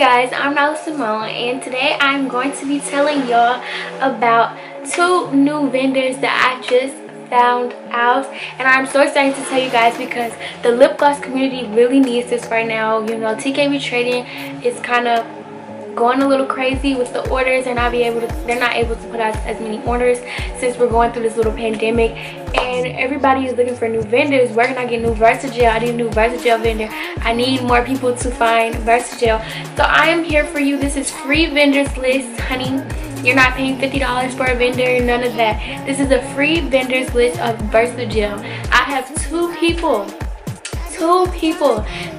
guys, I'm Nyla Symone and today I'm going to be telling y'all about two new vendors that I just found out and I'm so excited to tell you guys because the lip gloss community really needs this right now. You know, TKB Trading is kind of going a little crazy with the orders they're not be able to they're not able to put out as many orders since we're going through this little pandemic. And everybody is looking for new vendors. Where can i get new versagel i need a new versagel vendor. I need more people to find versagel so i am here for you. This is free vendors list honey. You're not paying $50 for a vendor, none of that. This is a free vendors list of Versagel. I have two people two people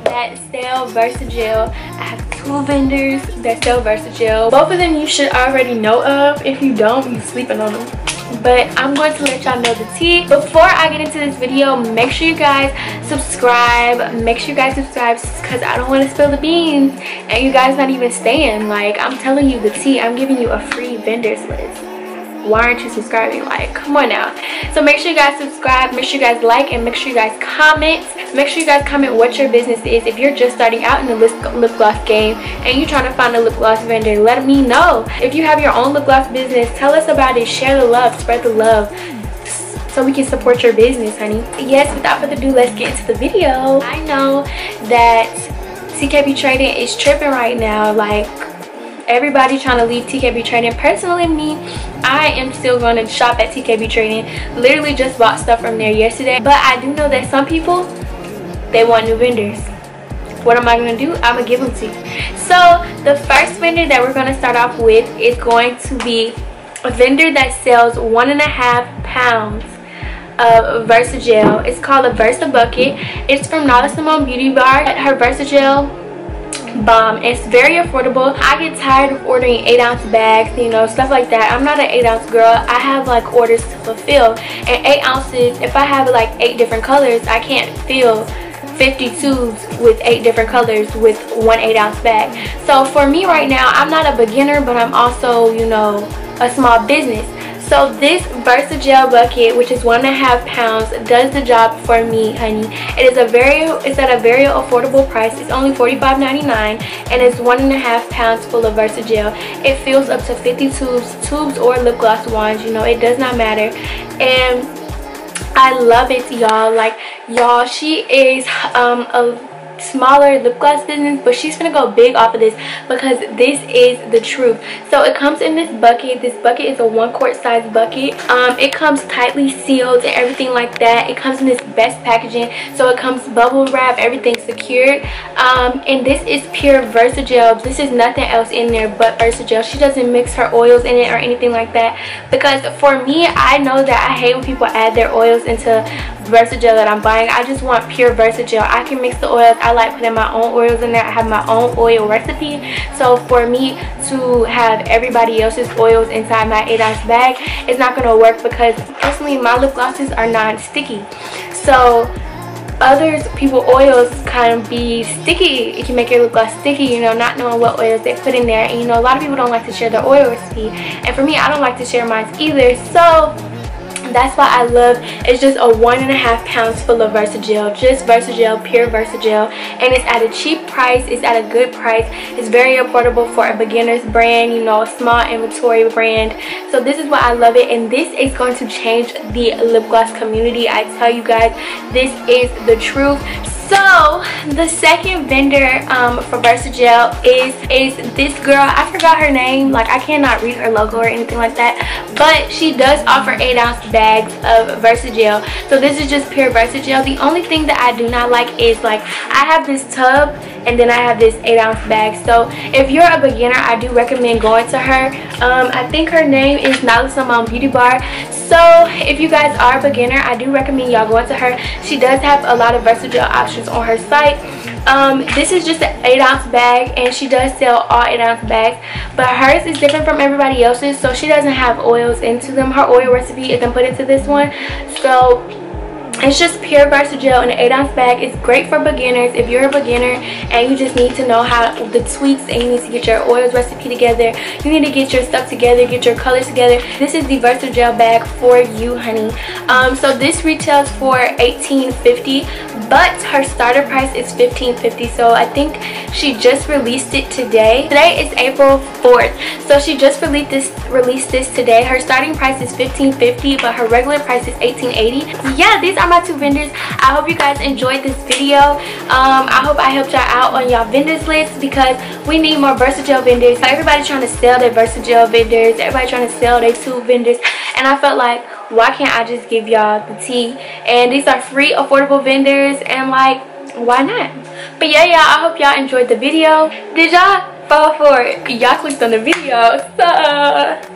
that sell Versagel. I have two vendors that sell Versagel. Both of them you should already know of. If you don't, you're sleeping on them but i'm going to let y'all know the tea. Before i get into this video make sure you guys subscribe. Make sure you guys subscribe because i don't want to spill the beans. And you guys not even staying. Like i'm telling you the tea. I'm giving you a free vendors list why aren't you subscribing? Like come on now. So make sure you guys subscribe make sure you guys like and make sure you guys comment. Make sure you guys comment what your business is if you're just starting out in the lip, gloss game and you're trying to find a lip gloss vendor. Let me know. If you have your own lip gloss business tell us about it. Share the love spread the love so we can support your business honey. Yes without further ado let's get into the video. I know that tkb trading is tripping right now like everybody trying to leave TKB Trading. Personally, me, I am still going to shop at TKB Trading. Literally just bought stuff from there yesterday. But I do know that some people, they want new vendors. What am I going to do? I'm going to give them to you. So the first vendor that we're going to start off with is going to be a vendor that sells one and a half pounds of Versagel. It's called a Versa Bucket. It's from Nyla Symone Beauty Bar. Her Versagel bomb. It's very affordable. I get tired of ordering eight ounce bags you know stuff like that. I'm not an eight ounce girl. I have like orders to fulfill. And eight ounces if i have like eight different colors i can't fill 50 tubes with eight different colors with one eight ounce bag. So for me right now i'm not a beginner but i'm also you know a small business so this Versagel bucket, which is one and a half pounds, does the job for me, honey. It is a very, it's at a very affordable price. It's only $45.99 and it's one and a half pounds full of Versagel. It fills up to 50 tubes, tubes or lip gloss wands, you know, it does not matter. And I love it, y'all. Like, y'all, she is um, a smaller lip gloss business but she's gonna go big off of this because this is the truth. So it comes in this bucket. This bucket is a one quart size bucket. Um it comes tightly sealed and everything like that. It comes in this best packaging. So it comes bubble wrap everything secured. Um and this is pure versagel. This is nothing else in there but versagel. She doesn't mix her oils in it or anything like that. Because for me i know that i hate when people add their oils into versagel that i'm buying. I just want pure versagel i can mix the oils. I like putting my own oils in there. I have my own oil recipe. So for me to have everybody else's oils inside my 8 ounce bag, it's not going to work because personally my lip glosses are non-sticky. So others people oils kind of be sticky. It can make your lip gloss sticky you know not knowing what oils they put in there. And you know a lot of people don't like to share their oil recipe. And for me i don't like to share mine either. So that's why I love it's just a one and a half pounds full of Versagel just Versagel pure Versagel. And it's at a cheap price it's at a good price. It's very affordable for a beginner's brand you know a small inventory brand. So this is why I love it. And this is going to change the lip gloss community. I tell you guys this is the truth so the second vendor um, for Versagel is is this girl. I forgot her name. Like I cannot read her logo or anything like that. But she does offer 8 ounce bags of Versagel. So this is just pure Versagel. The only thing that I do not like is like I have this tub and then I have this 8 ounce bag. So if you're a beginner, I do recommend going to her. Um, I think her name is Nyla Symone Beauty Bar. So if you guys are a beginner, I do recommend y'all going to her. She does have a lot of Versagel options on her site. Um, this is just an 8 ounce bag and she does sell all 8 ounce bags but hers is different from everybody else's so she doesn't have oils into them. Her oil recipe isn't put into this one so it's just pure Versagel in an 8 ounce bag. It's great for beginners. If you're a beginner and you just need to know how the tweaks and you need to get your oils recipe together, you need to get your stuff together, get your colors together. This is the Versagel bag for you, honey. Um, so this retails for $18.50, but her starter price is $15.50. So I think she just released it today. Today is April 4th. So she just released this released this today. Her starting price is $15.50, but her regular price is $18.80. Yeah, these are my two vendors. I hope you guys enjoyed this video. Um, I hope I helped y'all out on y'all vendors list because we need more Versagel vendors. So everybody trying to sell their Versagel vendors. Everybody trying to sell their two vendors. And I felt like, why can't I just give y'all the tea? And these are free, affordable vendors. And like, why not? But yeah, y'all, I hope y'all enjoyed the video. Did y'all fall for it? Y'all clicked on the video. So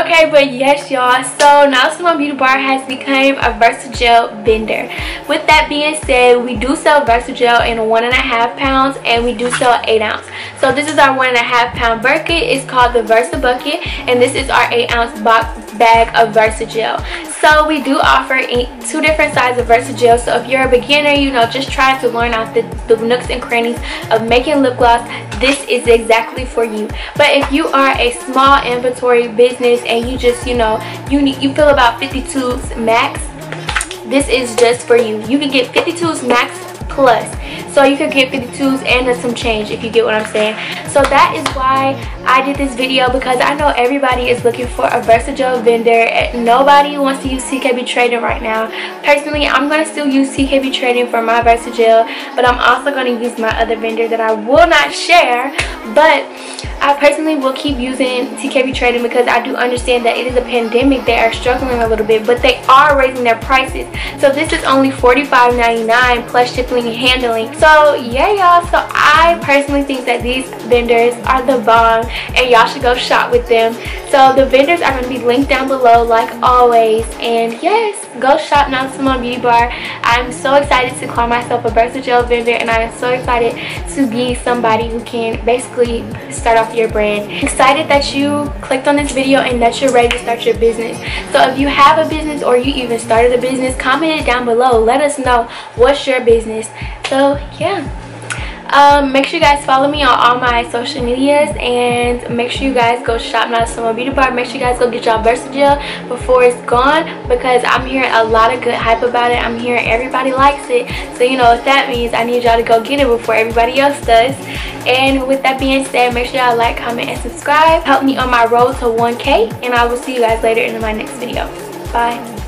okay but yes y'all. So Nyla Symone Beauty Bar has become a Versagel vendor. With that being said we do sell Versagel in one and a half pounds and we do sell eight ounce. So this is our one and a half pound bucket. It's called the Versa bucket and this is our eight ounce box bag of Versagel so we do offer two different sizes of Versagel. So if you're a beginner, you know, just trying to learn out the, the nooks and crannies of making lip gloss, this is exactly for you. But if you are a small inventory business and you just, you know, you need you feel about 52s max, this is just for you. You can get 52s max plus so you could get 52s and some change if you get what i'm saying so that is why i did this video because i know everybody is looking for a Versagel vendor and nobody wants to use tkb trading right now personally i'm going to still use tkb trading for my Versagel but i'm also going to use my other vendor that i will not share but I personally will keep using TKB Trading because I do understand that it is a pandemic. They are struggling a little bit, but they are raising their prices. So this is only $45.99 plus shipping and handling. So yeah, y'all. So I personally think that these vendors are the bomb and y'all should go shop with them. So the vendors are going to be linked down below like always. And yes, go shop Nyla Symone Beauty Bar. I'm so excited to call myself a Versagel vendor and I'm so excited to be somebody who can basically start off your brand. excited that you clicked on this video and that you're ready to start your business. So if you have a business or you even started a business, comment it down below. Let us know what's your business. So yeah. Um, make sure you guys follow me on all my social medias and make sure you guys go shop Nyla Symone Beauty Bar. Make sure you guys go get y'all Versagel before it's gone because I'm hearing a lot of good hype about it. I'm hearing everybody likes it. So you know what that means I need y'all to go get it before everybody else does. And with that being said make sure y'all like comment and subscribe. Help me on my road to 1k and I will see you guys later in my next video. Bye